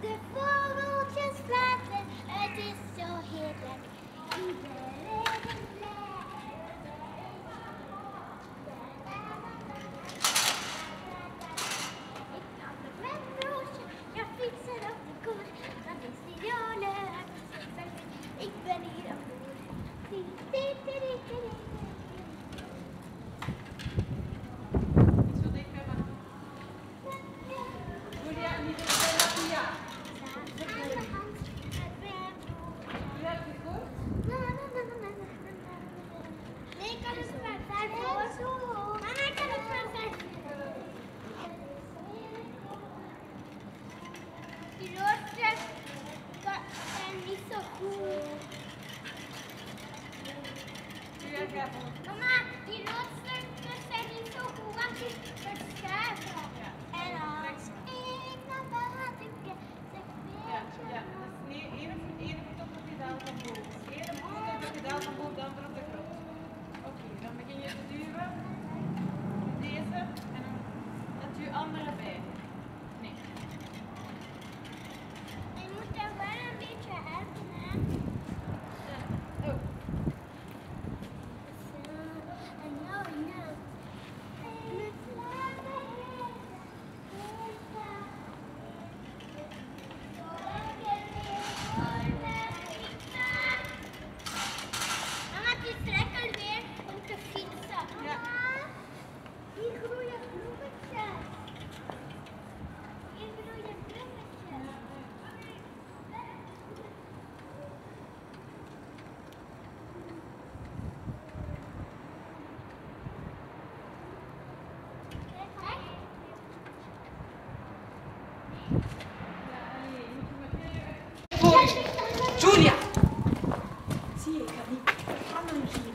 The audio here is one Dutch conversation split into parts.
De vogeltjes fluiten, het is zo heerlijk. Iedereen Dee, dee, dee, Julia! Zie je, ik ga niet anderen geven.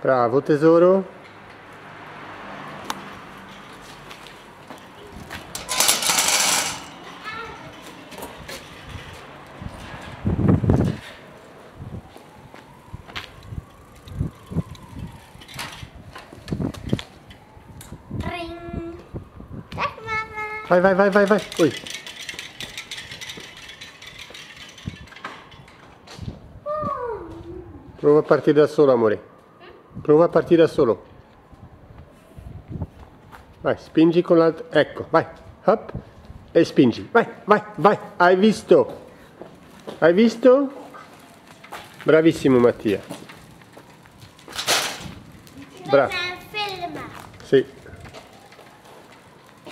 Bravo tesoro. Vai, vai, vai, vai, vai. Oei. Prova a partire da solo, amore. Prova a partire da solo. Vai, spingi con l'altro. Ecco, vai. Hop. E spingi. Vai, vai, vai. Hai visto? Hai visto? Bravissimo Mattia. Bravo. Sì.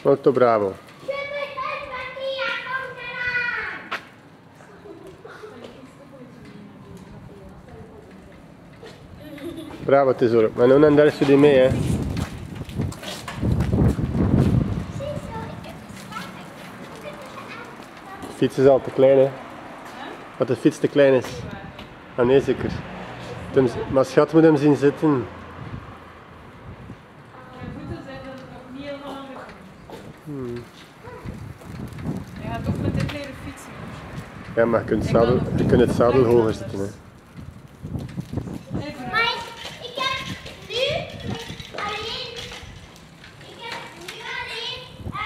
Molto bravo. Bravo tesoro, ma non andare su di me, eh. De fiets is al te klein, hè. Wat de fiets te klein is. Ah nee, zeker. Maar schat moet hem zien zitten. Ja, maar je kunt, het zadel, je kunt het zadel hoger zetten, hè. Maar ik heb nu alleen. Ik heb nu alleen. Um,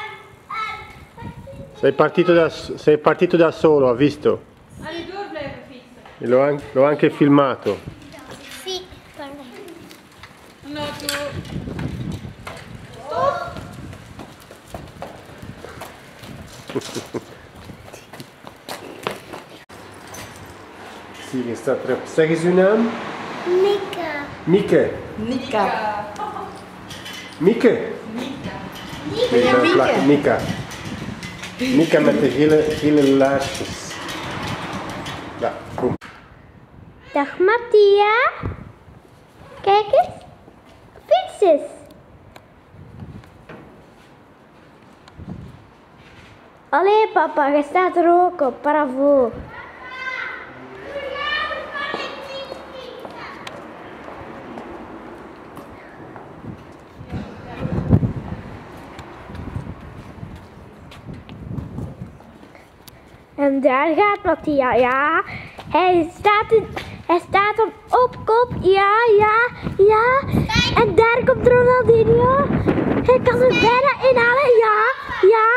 um, Sei partito da, sei partito da solo, ha visto? L'ho an- l'ho anche filmato. Fiets. Nou, toe. Staat erop. Zeg eens uw naam. Nika. Mieke. Nika. Mieke. Mieke. plakt Mika. Mika met de gele, gele laarsjes. Ja, kom. Dag Mattia. Kijk eens. Fiets eens. Allee papa, je staat er ook op. Bravo. En daar gaat Mattia. Ja, hij staat, in, hij staat dan op kop. Ja, ja, ja. En daar komt Ronaldinho. Hij kan het bijna inhalen. Ja, ja.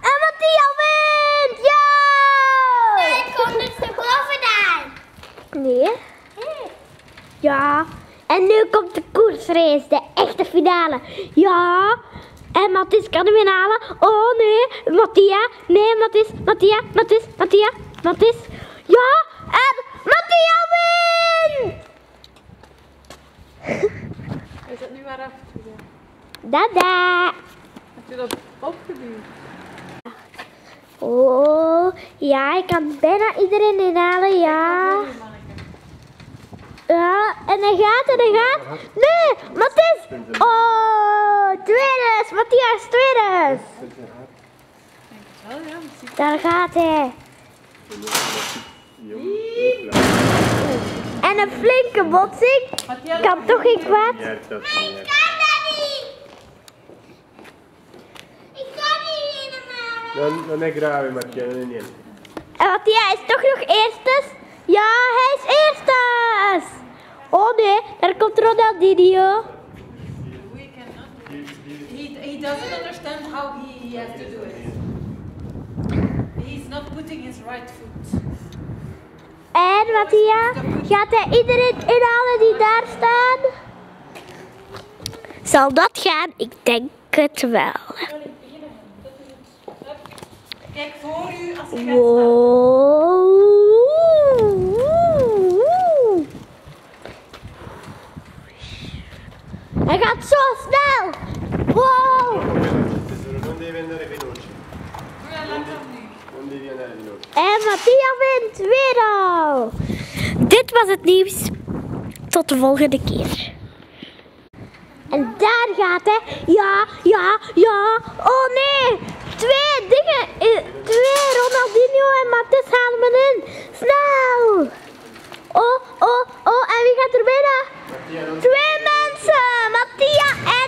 En Mattia wint. Ja! Ik kom dus de bovenaan. Nee. Ja. En nu komt de koersrace, de echte finale. Ja. En Matthis kan hem inhalen. Oh nee, Mattia. Nee, Matthis, Mattia, Matthis, Mattia, Matthis. Ja. En Mattia wint! Is dat nu maar af? Dada. Heb je dat opgeduwd? Oh, ja, ik kan bijna iedereen inhalen, ja. Ja, en hij gaat en hij gaat. Nee, Matthis. Oh, tweede. Matthias tweede. Ik Daar gaat hij. En een flinke botsing. Kan toch geen kwaad? Erg. Kan dat niet? Ik kan niet helemaal. Non, non è grave Mattia. En Mattia is toch nog eerstes? Ja, hij is eerstes. Oh nee, daar komt Ronaldinho. we cannot do it. He, he doesn't understand how he, he has to do it. He's not putting his right foot. En Mattia, gaat hij iedereen inhalen die daar staan? Zal dat gaan? Ik denk het wel. Kijk voor u als je gaat staan. Wow. Hij gaat zo snel. Wow. Andare veloce. En Mattia wint weer al. Dit was het nieuws. Tot de volgende keer. En daar gaat hij. Ja, ja, ja. Oh nee. Twee dingen. eh, Twee Ronaldinho en Mathis halen me in. Snel. Oh, oh, oh. En wie gaat er non Twee mensen. Mattia en